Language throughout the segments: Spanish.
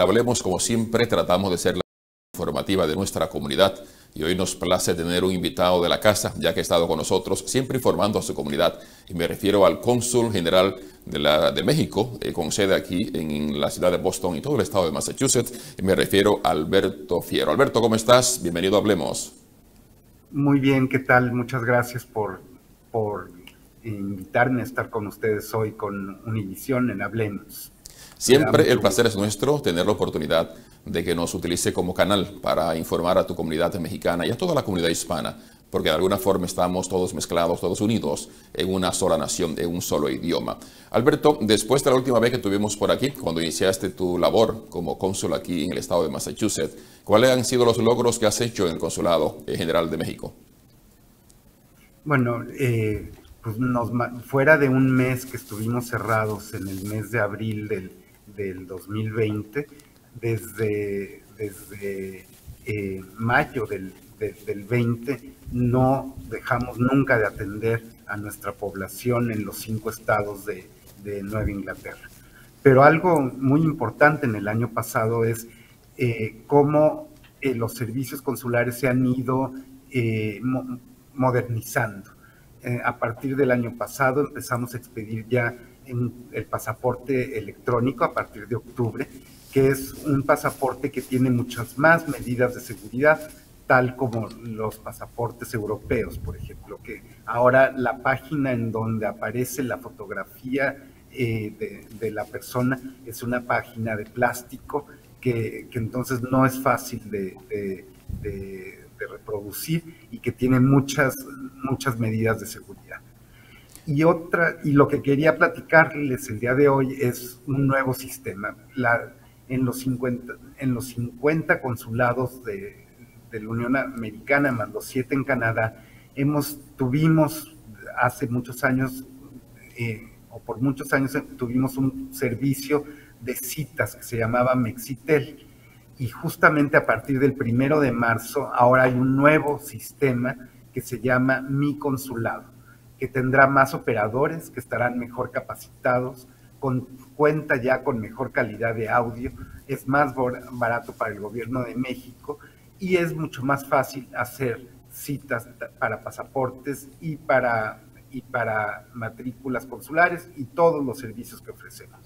Hablemos, como siempre, tratamos de ser la informativa de nuestra comunidad y hoy nos place tener un invitado de la casa, ya que ha estado con nosotros, siempre informando a su comunidad. Y me refiero al cónsul general de México, eh, con sede aquí en la ciudad de Boston y todo el estado de Massachusetts. Y me refiero a Alberto Fiero. Alberto, ¿cómo estás? Bienvenido a Hablemos. Muy bien, ¿qué tal? Muchas gracias por, por invitarme a estar con ustedes hoy con Univisión en Hablemos. Siempre el placer es nuestro tener la oportunidad de que nos utilice como canal para informar a tu comunidad mexicana y a toda la comunidad hispana, porque de alguna forma estamos todos mezclados, todos unidos en una sola nación, en un solo idioma. Alberto, después de la última vez que tuvimos por aquí, cuando iniciaste tu labor como cónsul aquí en el estado de Massachusetts, ¿cuáles han sido los logros que has hecho en el Consulado General de México? Bueno, eh, pues fuera de un mes que estuvimos cerrados en el mes de abril del, del 2020, desde, desde eh, mayo del, 20 no dejamos nunca de atender a nuestra población en los cinco estados de, Nueva Inglaterra. Pero algo muy importante en el año pasado es eh, cómo eh, los servicios consulares se han ido modernizando. a partir del año pasado empezamos a expedir ya el pasaporte electrónico a partir de octubre que es un pasaporte que tiene muchas más medidas de seguridad, tal como los pasaportes europeos, por ejemplo, que ahora la página en donde aparece la fotografía eh, de, la persona es una página de plástico que, entonces no es fácil de, de, reproducir y que tiene muchas, muchas medidas de seguridad. Y otra, y lo que quería platicarles el día de hoy es un nuevo sistema. La, en los 50, en los 50 consulados de, la Unión Americana, más los siete en Canadá, hemos, tuvimos hace muchos años, eh, o por muchos años tuvimos un servicio de citas que se llamaba Mexitel. Y justamente a partir del primero de marzo, ahora hay un nuevo sistema que se llama Mi Consulado, que tendrá más operadores, que estarán mejor capacitados, cuenta ya con mejor calidad de audio, es más barato para el gobierno de México y es mucho más fácil hacer citas para pasaportes y para, y para matrículas consulares y todos los servicios que ofrecemos.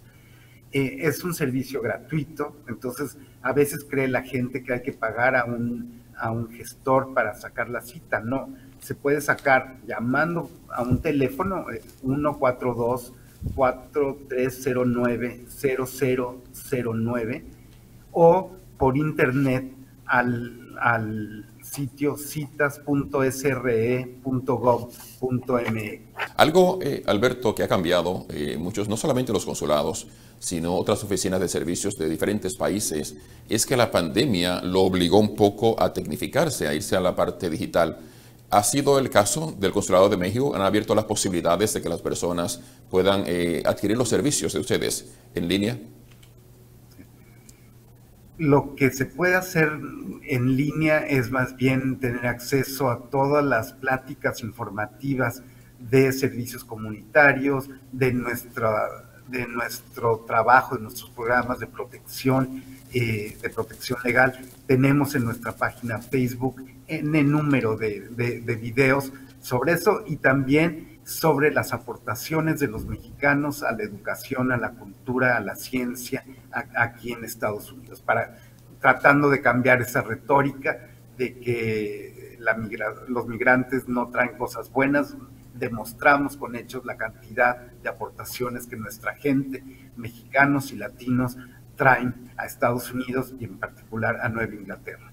Eh, es un servicio gratuito, entonces a veces cree la gente que hay que pagar a un, a un gestor para sacar la cita. No, se puede sacar llamando a un teléfono 142 eh, 4309-0009 o por internet al, al sitio citas.sre.gov.mx. Algo, eh, Alberto, que ha cambiado eh, muchos, no solamente los consulados, sino otras oficinas de servicios de diferentes países, es que la pandemia lo obligó un poco a tecnificarse, a irse a la parte digital. ¿Ha sido el caso del Consulado de México? ¿Han abierto las posibilidades de que las personas puedan eh, adquirir los servicios de ustedes en línea? Lo que se puede hacer en línea es más bien tener acceso a todas las pláticas informativas de servicios comunitarios, de, nuestra, de nuestro trabajo, de nuestros programas de protección, eh, de protección legal. Tenemos en nuestra página Facebook en el número de, de, videos sobre eso y también sobre las aportaciones de los mexicanos a la educación, a la cultura, a la ciencia aquí en Estados Unidos, para tratando de cambiar esa retórica de que la los migrantes no traen cosas buenas, demostramos con hechos la cantidad de aportaciones que nuestra gente, mexicanos y latinos, traen a Estados Unidos y en particular a Nueva Inglaterra.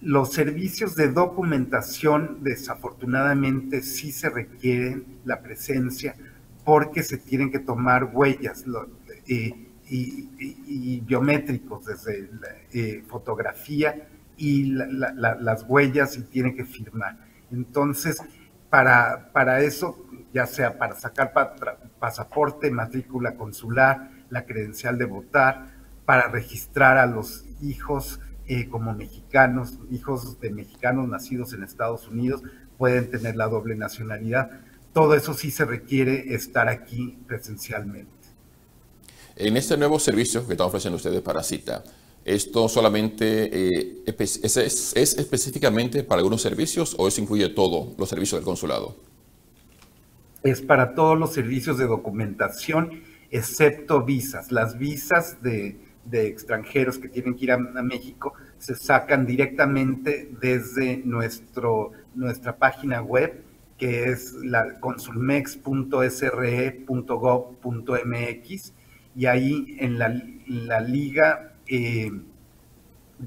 Los servicios de documentación, desafortunadamente, sí se requieren la presencia porque se tienen que tomar huellas eh, y, biométricos desde eh, fotografía y las huellas y tienen que firmar. Entonces, para, para eso, ya sea para sacar pasaporte, matrícula consular, la credencial de votar, para registrar a los hijos eh, como mexicanos, hijos de mexicanos nacidos en Estados Unidos, pueden tener la doble nacionalidad. Todo eso sí se requiere estar aquí presencialmente. En este nuevo servicio que están ofreciendo ustedes para cita, ¿esto solamente eh, es, es, específicamente para algunos servicios o eso incluye todos los servicios del consulado? Es para todos los servicios de documentación, excepto visas. Las visas de, extranjeros que tienen que ir a, México se sacan directamente desde nuestro, nuestra página web que es la consulmex.sre.gov.mx y ahí en la, liga eh,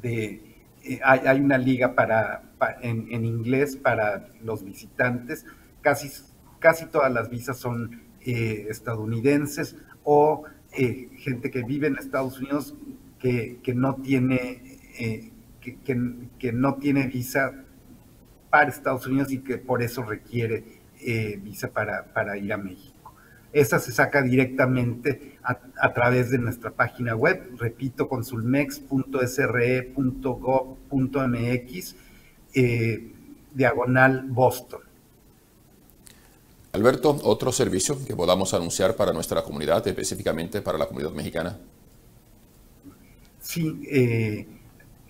eh, hay, una liga para, en, inglés para los visitantes, casi, casi todas las visas son eh, estadounidenses o gente que vive en Estados Unidos que, no tiene que, que, no tiene visa para Estados Unidos y que por eso requiere visa para, para, ir a México. Esa se saca directamente a, través de nuestra página web, repito, consulmex.sre.gov.mx, eh, diagonal Boston. Alberto, ¿otro servicio que podamos anunciar para nuestra comunidad, específicamente para la comunidad mexicana? Sí, eh,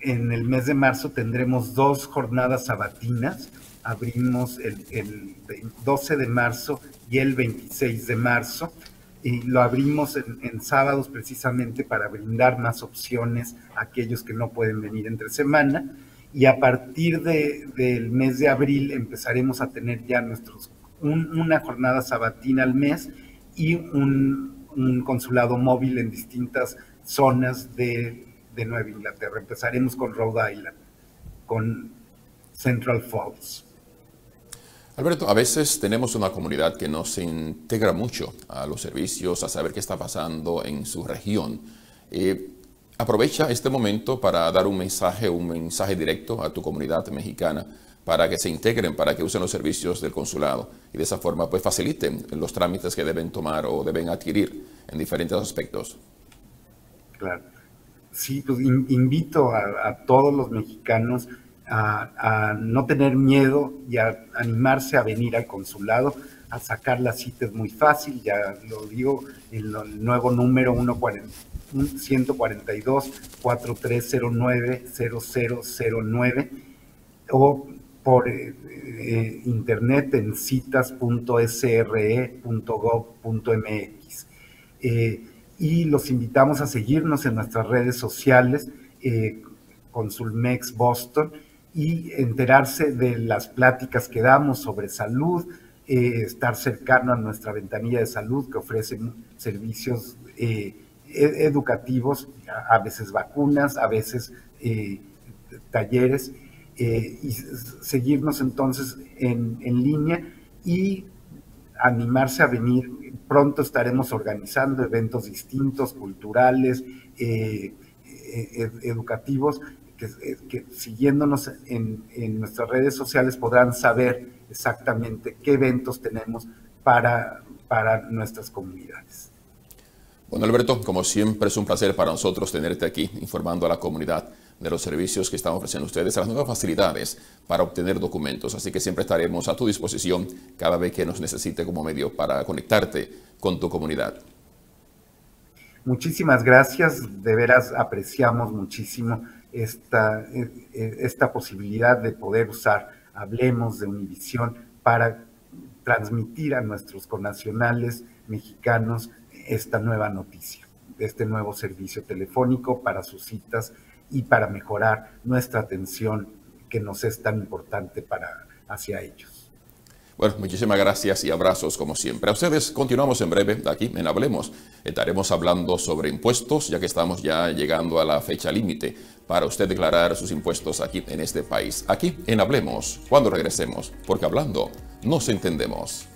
en el mes de marzo tendremos dos jornadas sabatinas. Abrimos el, 12 de marzo y el 26 de marzo. Y lo abrimos en, sábados precisamente para brindar más opciones a aquellos que no pueden venir entre semana. Y a partir del mes de abril empezaremos a tener ya nuestros una jornada sabatina al mes y un, un consulado móvil en distintas zonas de de Nueva Inglaterra. Empezaremos con Rhode Island, con Central Falls. Alberto, a veces tenemos una comunidad que no se integra mucho a los servicios, a saber qué está pasando en su región. Eh, aprovecha este momento para dar un mensaje, un mensaje directo a tu comunidad mexicana para que se integren, para que usen los servicios del consulado y de esa forma pues faciliten los trámites que deben tomar o deben adquirir en diferentes aspectos. Claro sí, pues invito a, todos los mexicanos a, no tener miedo y a animarse a venir al consulado, a sacar la cita es muy fácil, ya lo digo, el, el nuevo número 142-4309-0009 o por eh, eh, internet en citas.sre.gov.mx. Eh, y los invitamos a seguirnos en nuestras redes sociales, Consulmex Boston, y enterarse de las pláticas que damos sobre salud, eh, estar cercano a nuestra ventanilla de salud que ofrece servicios eh, e-, educativos, a, veces vacunas, a veces eh, talleres, y seguirnos entonces en, en línea y animarse a venir. Pronto estaremos organizando eventos distintos, culturales, eh, eh, educativos, eh, que, siguiéndonos en, nuestras redes sociales podrán saber exactamente qué eventos tenemos para, para nuestras comunidades. Bueno, Alberto, como siempre es un placer para nosotros tenerte aquí informando a la comunidad de los servicios que están ofreciendo ustedes, las nuevas facilidades para obtener documentos. Así que siempre estaremos a tu disposición cada vez que nos necesite como medio para conectarte con tu comunidad. Muchísimas gracias, de veras apreciamos muchísimo esta, eh, esta posibilidad de poder usar Hablemos de Univisión para transmitir a nuestros connacionales mexicanos esta nueva noticia, este nuevo servicio telefónico para sus citas y para mejorar nuestra atención que nos es tan importante para hacia ellos. Bueno, muchísimas gracias y abrazos como siempre. A ustedes continuamos en breve aquí en Hablemos. Estaremos hablando sobre impuestos ya que estamos ya llegando a la fecha límite para usted declarar sus impuestos aquí en este país. Aquí en Hablemos, cuando regresemos, porque hablando nos entendemos.